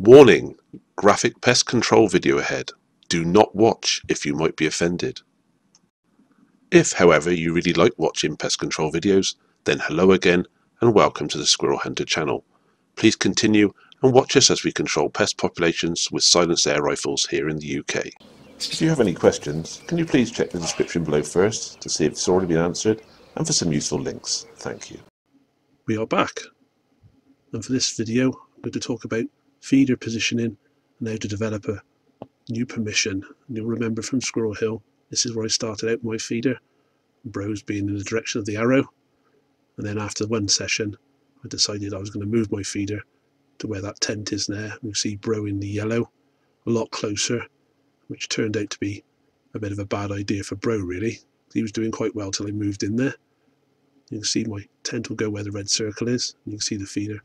Warning! Graphic pest control video ahead. Do not watch if you might be offended. If, however, you really like watching pest control videos, then hello again and welcome to the Squirrel Hunter channel. Please continue and watch us as we control pest populations with silenced air rifles here in the UK. If you have any questions, can you please check the description below first to see if it's already been answered and for some useful links. Thank you. We are back and for this video I'm going to talk about feeder positioning and how to develop a new permission. And you'll remember from Squirrel Hill this is where I started out my feeder, Bro's being in the direction of the arrow and then after one session I decided I was going to move my feeder to where that tent is there. You see Bro in the yellow a lot closer which turned out to be a bit of a bad idea for Bro really. He was doing quite well till I moved in there. You can see my tent will go where the red circle is. You can see the feeder,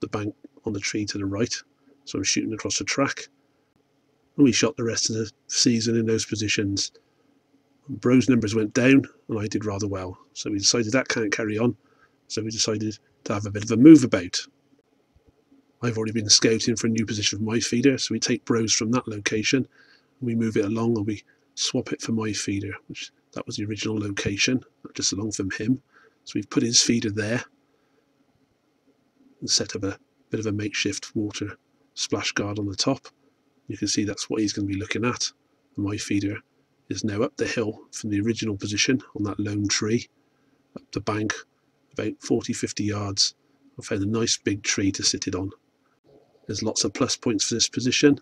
the bank on the tree to the right. So I'm shooting across the track. And we shot the rest of the season in those positions. Bro's numbers went down and I did rather well. So we decided that can't carry on. So we decided to have a bit of a move about. I've already been scouting for a new position for my feeder. So we take Bro's from that location we move it along and we swap it for my feeder, which that was the original location, just along from him. So we've put his feeder there and set up a bit of a makeshift water splash guard on the top. You can see that's what he's going to be looking at. My feeder is now up the hill from the original position on that lone tree, up the bank, about 40 50 yards. I found a nice big tree to sit it on. There's lots of plus points for this position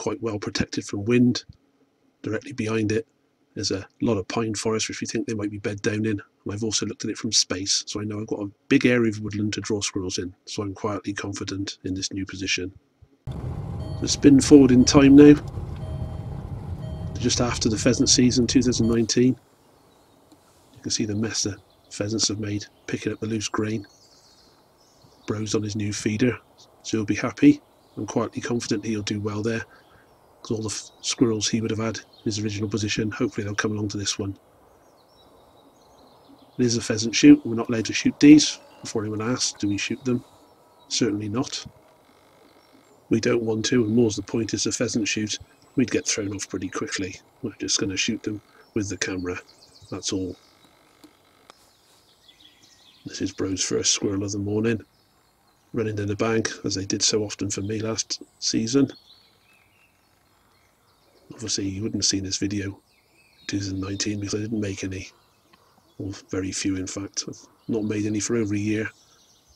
quite well protected from wind. Directly behind it there's a lot of pine forest which we think they might be bed down in. And I've also looked at it from space, so I know I've got a big area of woodland to draw squirrels in, so I'm quietly confident in this new position. The spin forward in time now, just after the pheasant season 2019. You can see the mess the pheasants have made picking up the loose grain. Bro's on his new feeder, so he'll be happy. I'm quietly confident he'll do well there because all the squirrels he would have had his original position, hopefully they'll come along to this one. It is a pheasant shoot. We're not allowed to shoot these. Before anyone asks, do we shoot them? Certainly not. We don't want to, and more's the point it's a pheasant shoot, we'd get thrown off pretty quickly. We're just going to shoot them with the camera. That's all. This is Bro's first squirrel of the morning. Running in the bank, as they did so often for me last season. Obviously, you wouldn't have seen this video 2019 because I didn't make any, or very few in fact. I've not made any for over a year.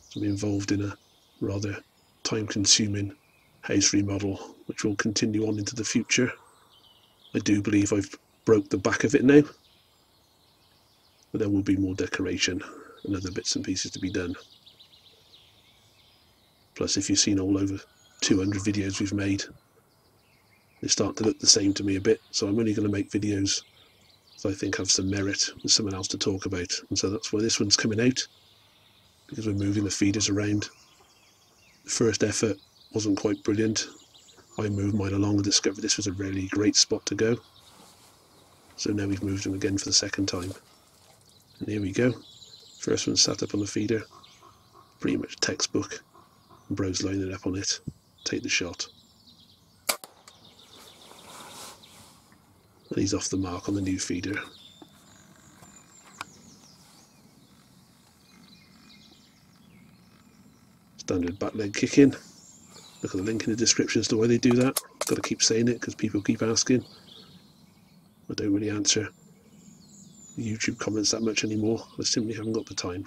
So I'm involved in a rather time consuming house remodel which will continue on into the future. I do believe I've broke the back of it now, but there will be more decoration and other bits and pieces to be done. Plus, if you've seen all over 200 videos we've made, they start to look the same to me a bit. So I'm only going to make videos that I think have some merit with someone else to talk about. And so that's why this one's coming out because we're moving the feeders around. The first effort wasn't quite brilliant. I moved mine along and discovered this was a really great spot to go. So now we've moved them again for the second time. And here we go. First one sat up on the feeder. Pretty much textbook. And Bro's lining up on it. Take the shot. And he's off the mark on the new feeder. Standard back leg kick in. Look at the link in the description as to why they do that. Got to keep saying it because people keep asking. I don't really answer YouTube comments that much anymore. I simply haven't got the time.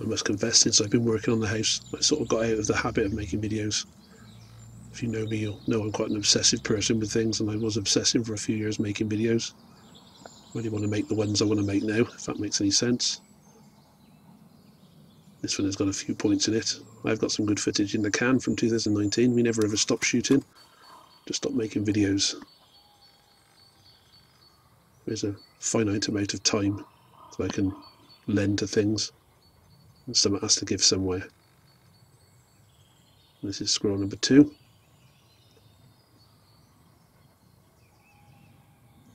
I must confess, since I've been working on the house, I sort of got out of the habit of making videos. If you know me, you'll know I'm quite an obsessive person with things, and I was obsessive for a few years making videos. I really want to make the ones I want to make now, if that makes any sense. This one has got a few points in it. I've got some good footage in the can from 2019. We never ever stopped shooting, just stopped making videos. There's a finite amount of time that I can lend to things, and some has to give somewhere. This is scroll number two.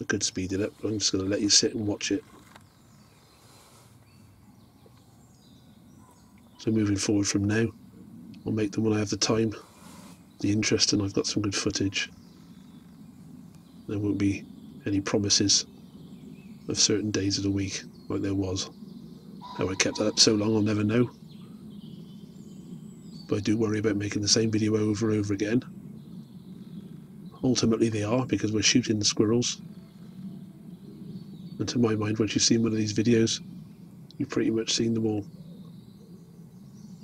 I could speed it up, I'm just going to let you sit and watch it. So moving forward from now, I'll make them when I have the time, the interest, and I've got some good footage. There won't be any promises of certain days of the week like there was. How I kept that up so long, I'll never know. But I do worry about making the same video over and over again. Ultimately, they are because we're shooting the squirrels. And to my mind, once you've seen one of these videos, you've pretty much seen them all.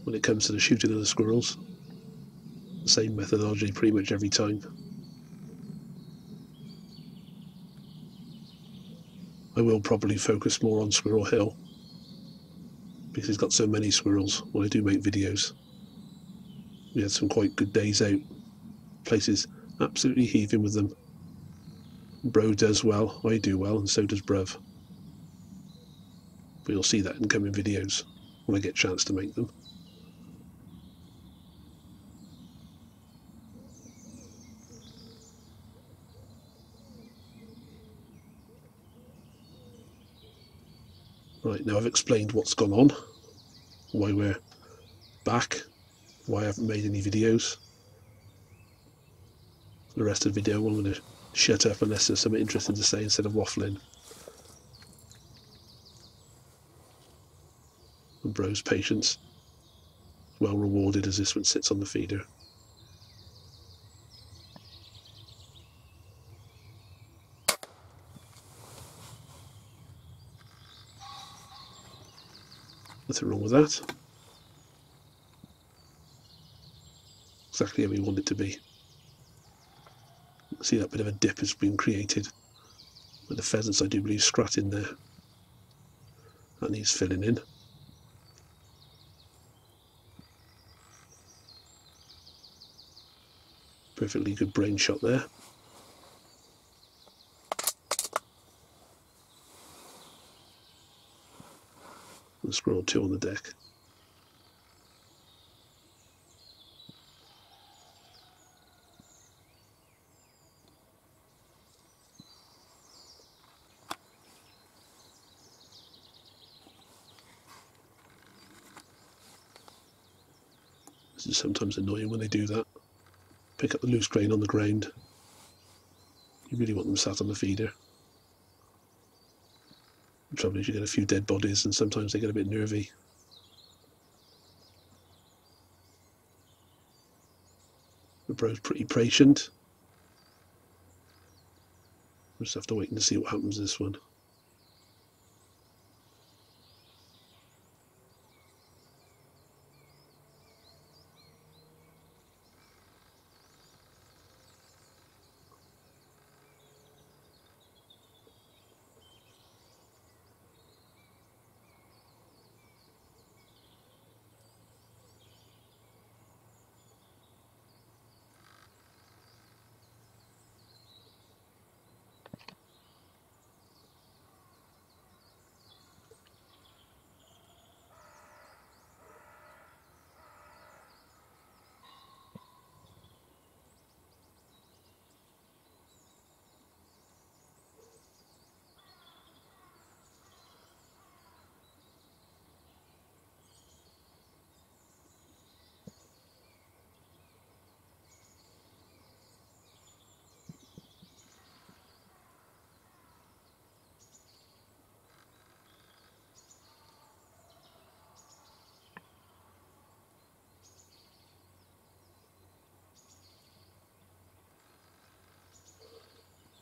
When it comes to the shooting of the squirrels, the same methodology pretty much every time. I will probably focus more on Squirrel Hill because he's got so many squirrels when I do make videos. We had some quite good days out. Places absolutely heaving with them. Bro does well, I do well, and so does Bruv. But you'll see that in coming videos when I get a chance to make them. Right, now I've explained what's gone on, why we're back, why I haven't made any videos. The rest of the video I'm going to shut up unless there's something interesting to say instead of waffling. And bro's patience, well rewarded as this one sits on the feeder. Nothing wrong with that. Exactly how we want it to be. See that bit of a dip has been created. With the pheasants I do believe scrat in there. That needs filling in. Perfectly good brain shot there. and squirrel two on the deck. Is sometimes annoying when they do that. Pick up the loose grain on the ground. You really want them sat on the feeder. The trouble is you get a few dead bodies and sometimes they get a bit nervy. The bro's pretty patient. We'll just have to wait and see what happens this one.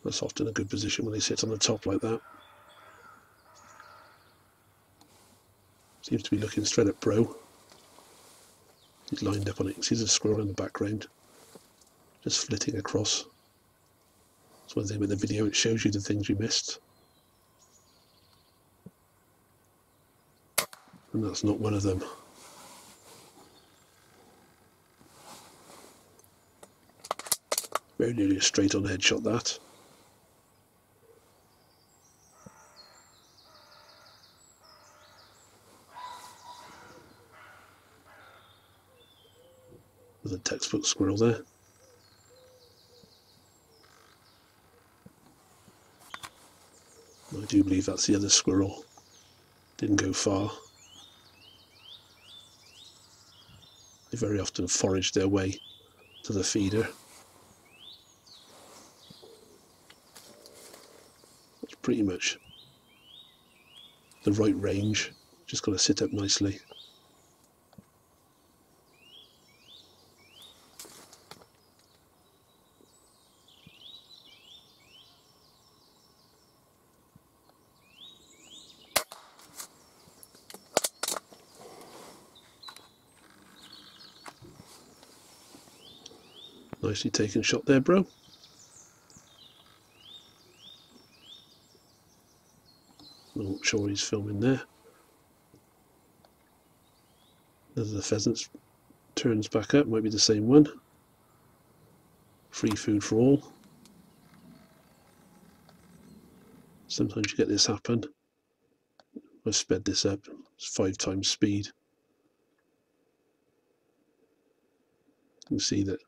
That's often a good position when they sit on the top like that. Seems to be looking straight at Bro. He's lined up on it. Sees a squirrel in the background. Just flitting across. That's one thing with the video, it shows you the things you missed. And that's not one of them. Very nearly a straight on headshot that. With a textbook squirrel there. I do believe that's the other squirrel. Didn't go far. They very often forage their way to the feeder. It's pretty much the right range, just got to sit up nicely. Nicely taken shot there, bro. Not sure he's filming there. There's the pheasants turns back up, might be the same one. Free food for all. Sometimes you get this happen. I've sped this up, it's five times speed. You can see that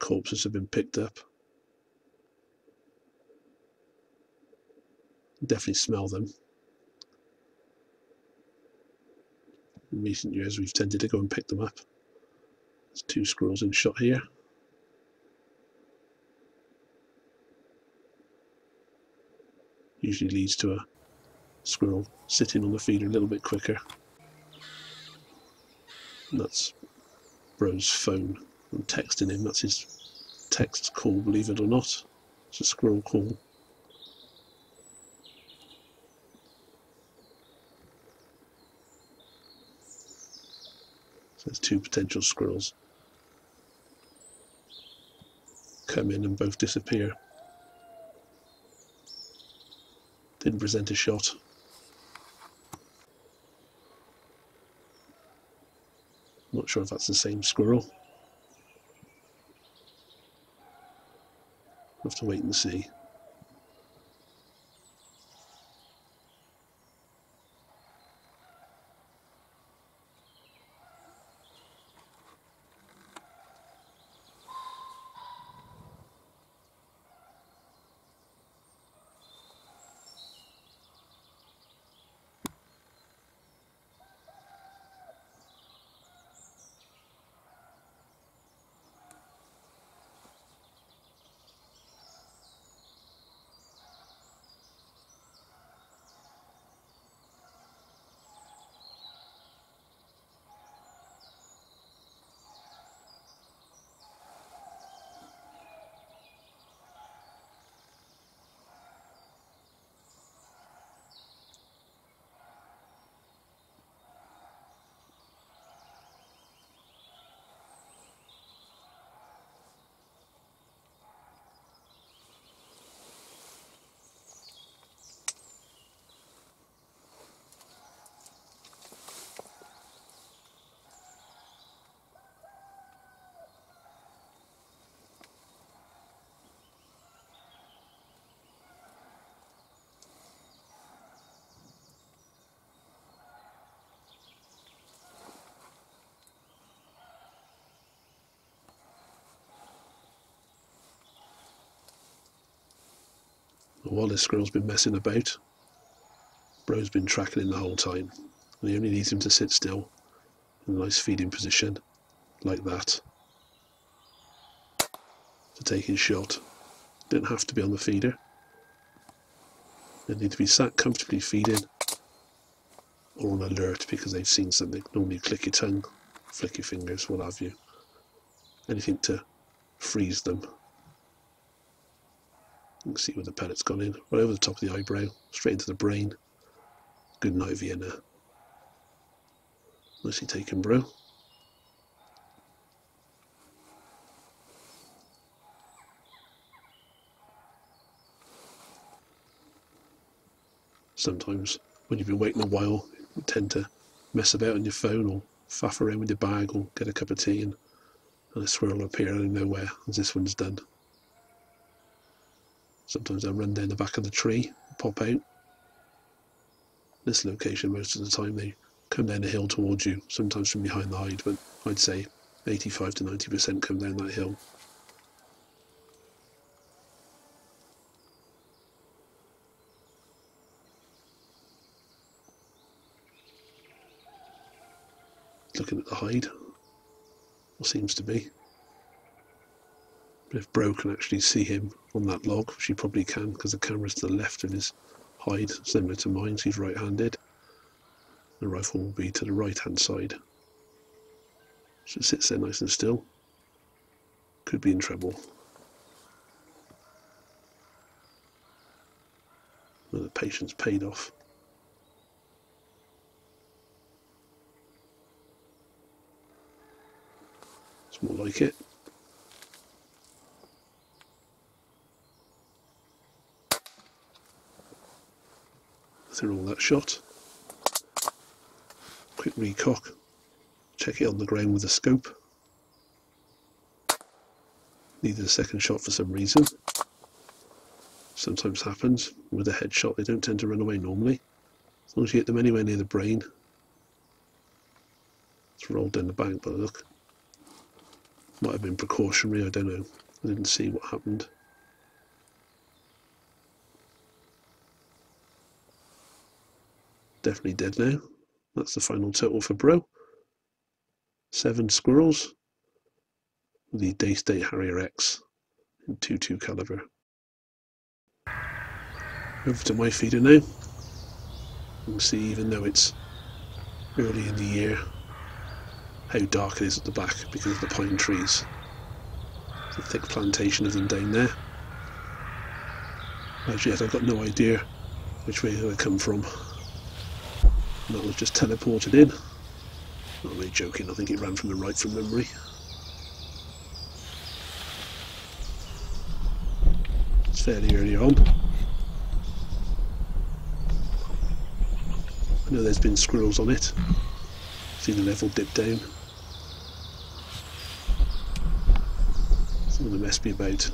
corpses have been picked up. Definitely smell them. In recent years, we've tended to go and pick them up. There's two squirrels in shot here. Usually leads to a squirrel sitting on the feeder a little bit quicker. And that's Bro's phone. I'm texting him. That's his text call, believe it or not. It's a squirrel call. So there's two potential squirrels. Come in and both disappear. Didn't present a shot. Not sure if that's the same squirrel. Have to wait and see. While this squirrel's been messing about, Bro's been tracking him the whole time. And he only needs him to sit still in a nice feeding position, like that, to take his shot. Didn't have to be on the feeder. They need to be sat comfortably feeding or on alert because they've seen something. Normally click your tongue, flick your fingers, what have you. Anything to freeze them you can see where the pellet's gone in, right over the top of the eyebrow, straight into the brain. Good night, Vienna. Nicely taken, bro. Sometimes when you've been waiting a while, you tend to mess about on your phone or faff around with your bag or get a cup of tea and, and a squirrel will appear out of nowhere as this one's done. Sometimes they'll run down the back of the tree, pop out. This location, most of the time, they come down the hill towards you, sometimes from behind the hide, but I'd say 85 to 90% come down that hill. Looking at the hide, or seems to be. If Bro can actually see him on that log, which he probably can because the camera's to the left of his hide, similar to mine, so he's right-handed. The rifle will be to the right-hand side. So it sits there nice and still. Could be in trouble. Well, the patience paid off. It's more like it. Through all that shot. Quick recock. Check it on the ground with a scope. Needed a second shot for some reason. Sometimes happens with a headshot, they don't tend to run away normally. As long as you hit them anywhere near the brain. It's rolled down the bank but look. Might have been precautionary, I don't know. I didn't see what happened. Definitely dead now. That's the final total for Bro. Seven squirrels the Daystate Harrier X in 2-2 caliber. Over to my feeder now. You can see even though it's early in the year how dark it is at the back because of the pine trees. The thick plantation of them down there. As yet I've got no idea which way they come from. That was just teleported in. Not really joking, I think it ran from the right from memory. It's fairly early on. I know there's been squirrels on it. See the level dip down. Some of them must be about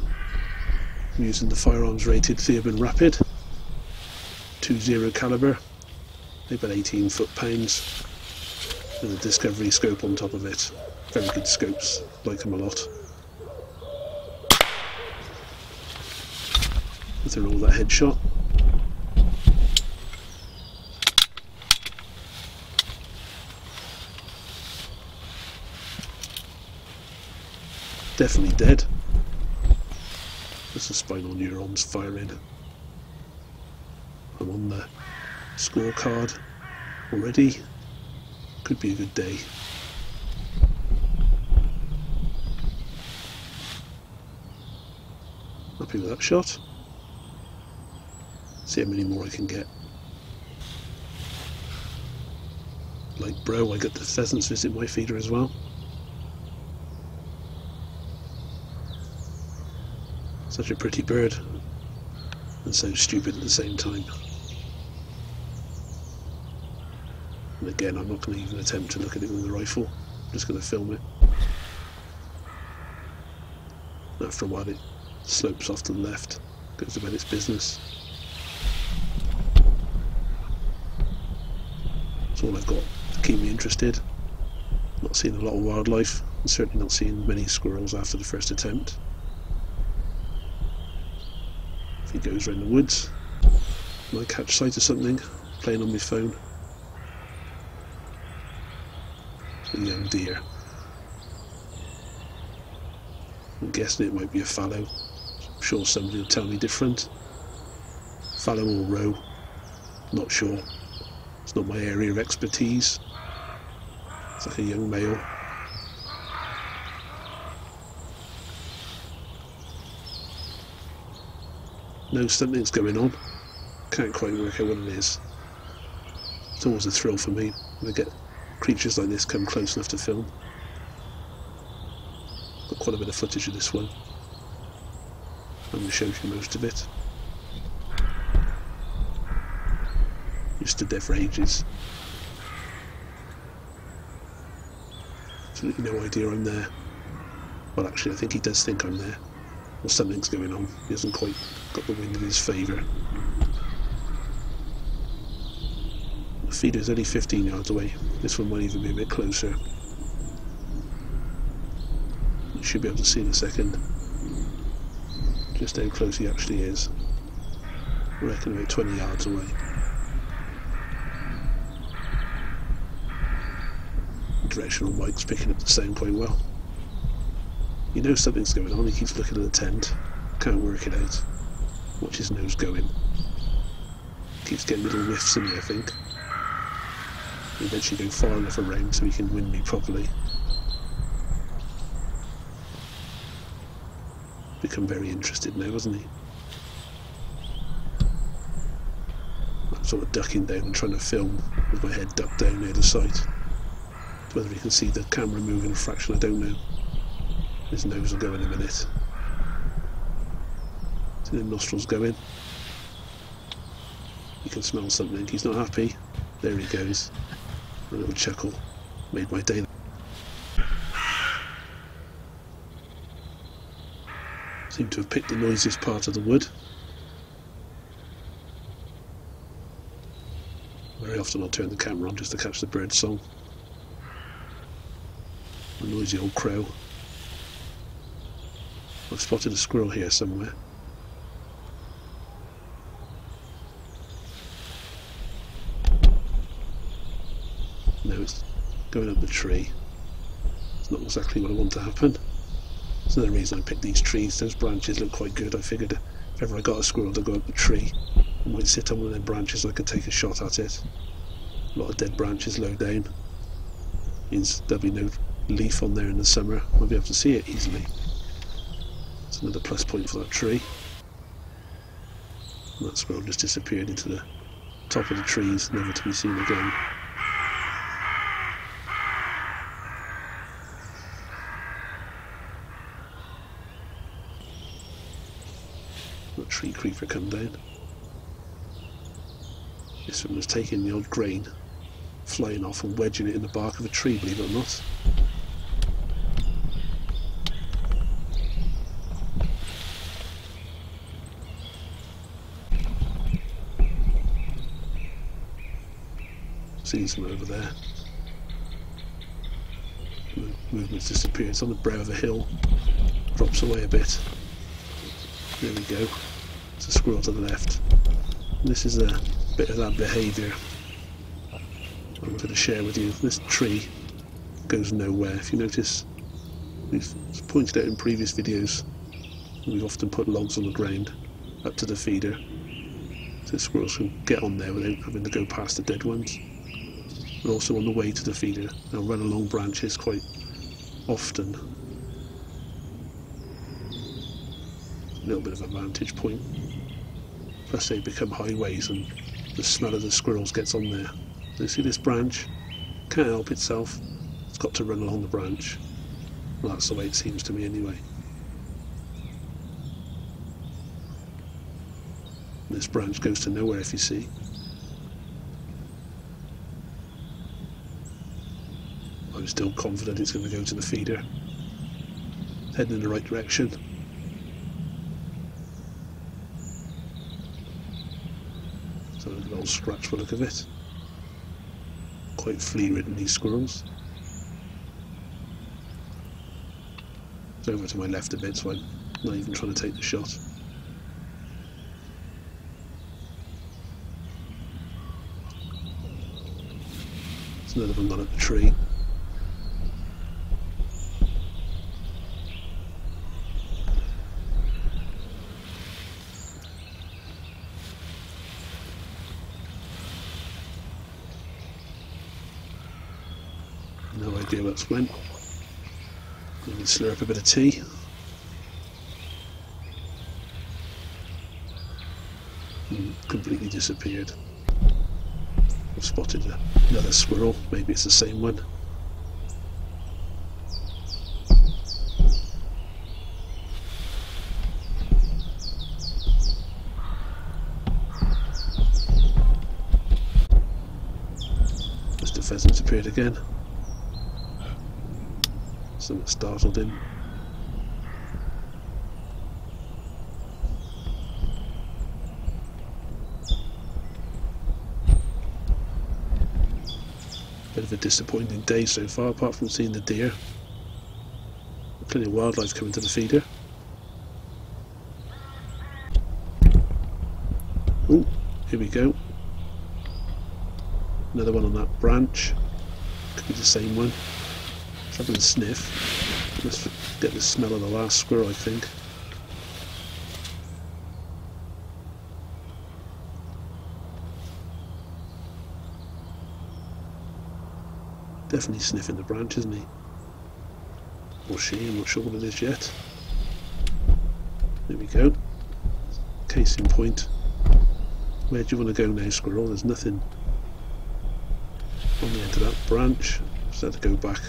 I'm using the firearms rated Theoben Rapid 2.0 caliber, about 18 foot pounds, with a Discovery scope on top of it. Very good scopes, like them a lot. Through all that headshot. Definitely dead. There's the spinal neurons firing. I'm on the scorecard already. Could be a good day. Happy with that shot. See how many more I can get. Like bro, I got the pheasants visit my feeder as well. Such a pretty bird, and so stupid at the same time. And again, I'm not going to even attempt to look at it with the rifle, I'm just going to film it. After a while, it slopes off to the left, goes about its business. That's all I've got to keep me interested. Not seeing a lot of wildlife, and certainly not seeing many squirrels after the first attempt. If he goes around the woods, might catch sight of something, playing on my phone. Young deer. I'm guessing it might be a fallow. I'm sure somebody will tell me different. Fallow or roe, not sure. It's not my area of expertise. It's like a young male. know something's going on. Can't quite work out what it is. It's always a thrill for me when I get creatures like this come close enough to film. Got quite a bit of footage of this one. I'm going to show you most of it. He stood there for ages. Absolutely no idea I'm there. Well, actually, I think he does think I'm there or something's going on. He hasn't quite got the wind in his favour. The feeder's only 15 yards away. This one might even be a bit closer. You should be able to see in a second just how close he actually is. I reckon about 20 yards away. Directional mic's picking up the sound quite well. You know something's going on, he keeps looking at the tent, can't work it out. Watch his nose going. Keeps getting little whiffs in me, I think. Eventually go far enough around so he can win me properly. Become very interested now, hasn't he? I'm sort of ducking down and trying to film with my head ducked down near the sight. Whether he can see the camera moving a fraction, I don't know. His nose will go in a minute. See the nostrils going. He can smell something. He's not happy. There he goes. A little chuckle. Made my day. Seem to have picked the noisiest part of the wood. Very often I'll turn the camera on just to catch the bird song. A noisy old crow. I've spotted a squirrel here somewhere. Now it's going up the tree. It's not exactly what I want to happen. That's another reason I picked these trees. Those branches look quite good. I figured if ever I got a squirrel to go up the tree, I might sit on one of them branches and I could take a shot at it. A lot of dead branches low down. Means there'll be no leaf on there in the summer. I'll be able to see it easily. It's another plus point for that tree. And that squirrel just disappeared into the top of the trees, never to be seen again. That tree creeper come down. This one was taking the old grain, flying off and wedging it in the bark of a tree, believe it or not. Seen some over there. The movement's disappeared. It's on the brow of a hill. Drops away a bit. There we go. A squirrel to the left. And this is a bit of that behaviour I wanted to share with you. This tree goes nowhere. If you notice, we've pointed out in previous videos, we've often put logs on the ground up to the feeder so squirrels can get on there without having to go past the dead ones. But also on the way to the feeder, they'll run along branches quite often. A little bit of a vantage point. Plus they become highways and the smell of the squirrels gets on there. You see this branch? Can't help itself. It's got to run along the branch. Well, that's the way it seems to me anyway. This branch goes to nowhere if you see. I'm still confident it's going to go to the feeder. It's heading in the right direction. So a little scratch for look of it. Quite flea ridden these squirrels. It's over to my left a bit so I'm not even trying to take the shot. There's another one gone up the tree. What's went. Let me slurp a bit of tea. Hmm, completely disappeared. I've spotted another squirrel. Maybe it's the same one. Mr. pheasant's appeared again. Something startled him. Bit of a disappointing day so far, apart from seeing the deer. Plenty of wildlife coming to the feeder. Oh, here we go. Another one on that branch. Could be the same one. Have a sniff. Let's get the smell of the last squirrel, I think. Definitely sniffing the branch, isn't he? Or she, I'm not sure what it is yet. There we go. Case in point. Where do you want to go now, squirrel? There's nothing on the end of that branch. So to go back.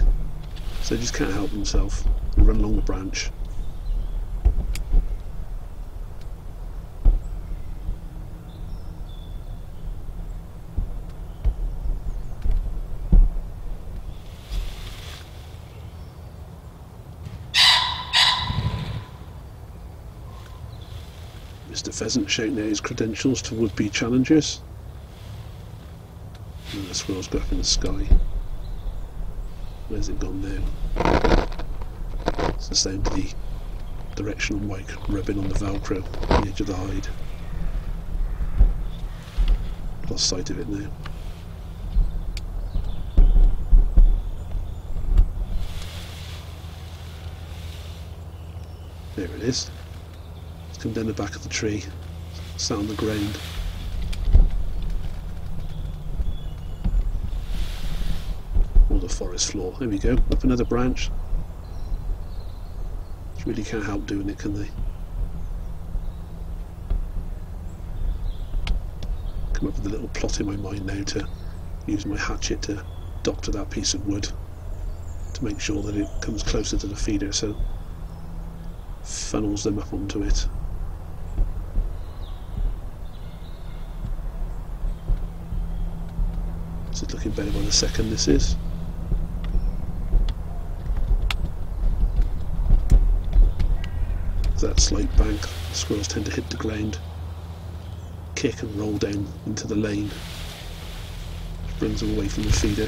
So they just can't help themselves. Run along the branch. Mr. Pheasant shouting out his credentials to would-be challengers. And the squirrel's got up in the sky. Where's it gone now? It's the sound of the directional mic rubbing on the velcro on the edge of the hide. Lost sight of it now. There it is. It's come down the back of the tree, sat on the ground. Floor. There we go. Up another branch. Really can't help doing it, can they? Come up with a little plot in my mind now to use my hatchet to doctor that piece of wood to make sure that it comes closer to the feeder so funnels them up onto it. It's looking better by the second this is. That slight bank, squirrels tend to hit the ground, kick and roll down into the lane, which brings them away from the feeder.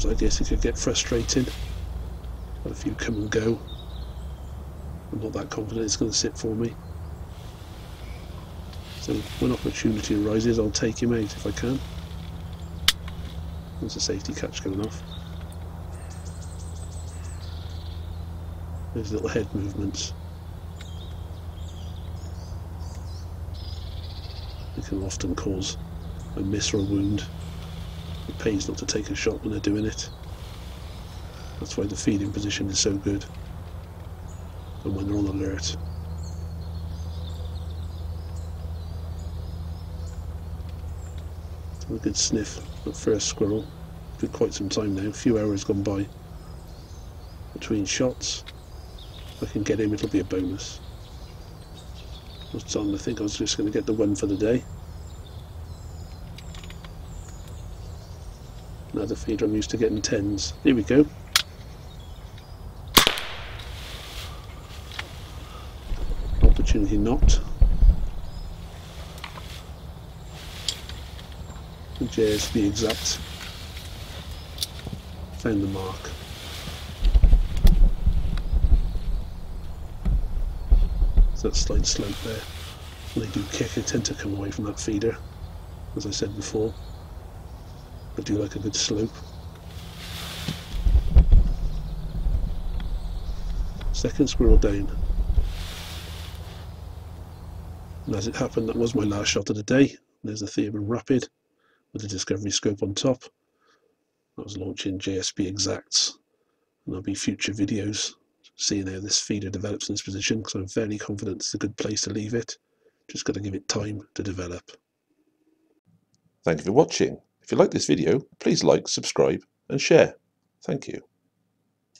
Times like this it could get frustrating. But if you come and go, I'm not that confident it's going to sit for me. So when opportunity arises, I'll take him out if I can. There's a safety catch going off. There's little head movements. It can often cause a miss or a wound. Pays not to take a shot when they're doing it. That's why the feeding position is so good. And when they're on alert. a good sniff at first squirrel. For quite some time now, a few hours gone by. Between shots, if I can get him it'll be a bonus. I was on, I think I was just going to get the one for the day. Another feeder I'm used to getting tens. Here we go. Opportunity not. JSB exact. Found the mark. That slight slope there. They do kick, they tend to come away from that feeder, as I said before. I do like a good slope. Second squirrel down. And as it happened, that was my last shot of the day. There's the Theoben Rapid with the Discovery scope on top. I was launching JSB Exacts, and there'll be future videos seeing how this feeder develops in this position because I'm fairly confident it's a good place to leave it. Just got to give it time to develop. Thank you for watching. If you like this video, please like, subscribe and share. Thank you.